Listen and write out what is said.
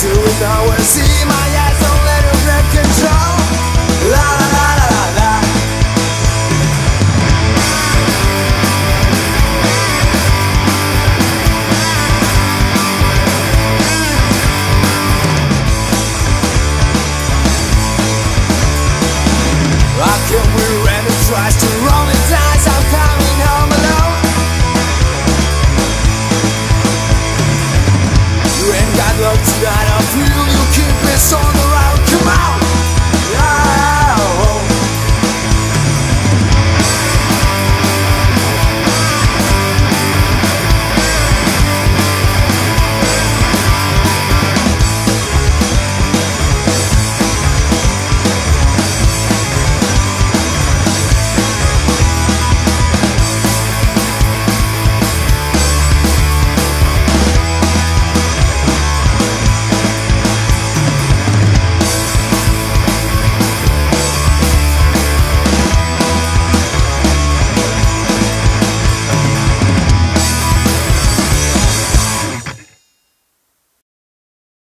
do without what I see My eyes don't let control La la la la la How can we tries to run it. got a feel